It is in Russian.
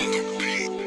Блин.